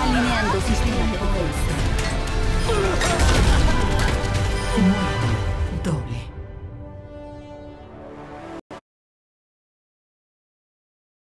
Alineando sistema de defensa.